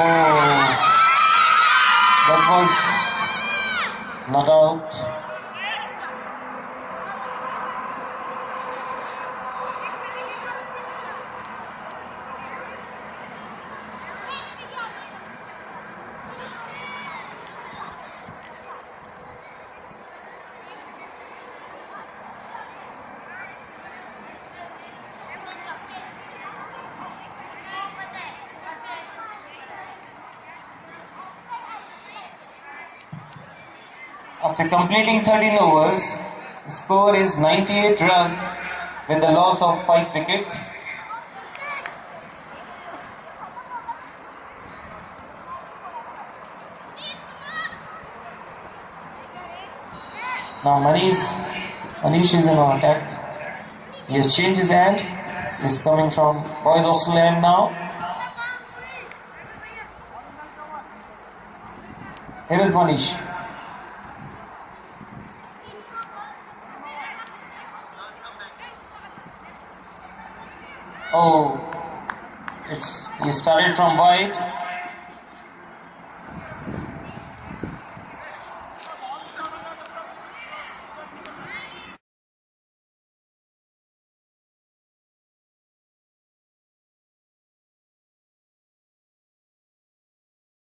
Oh, that was not out. After completing 13 overs, the score is 98 runs with the loss of 5 wickets. Now Manish, Manish is in attack. He has changed his hand. He's coming from Boyd Australia now. Here is Manish. Oh, it's he started from white.